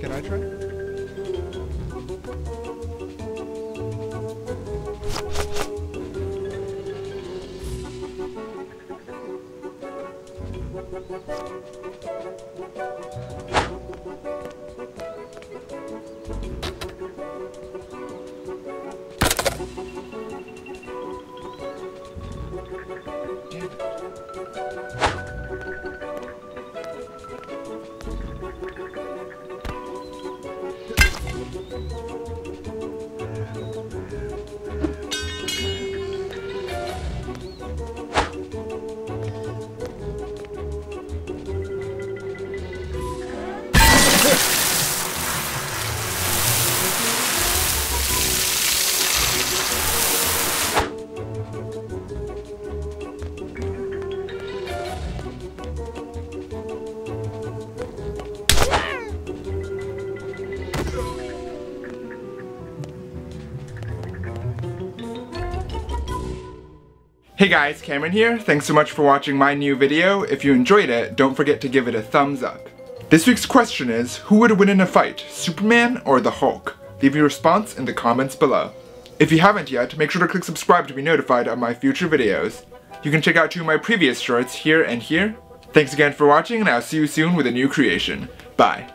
Can I try? Hey guys, Cameron here. Thanks so much for watching my new video. If you enjoyed it, don't forget to give it a thumbs up. This week's question is, who would win in a fight, Superman or the Hulk? Leave your response in the comments below. If you haven't yet, make sure to click subscribe to be notified of my future videos. You can check out two of my previous shorts here and here. Thanks again for watching and I'll see you soon with a new creation. Bye.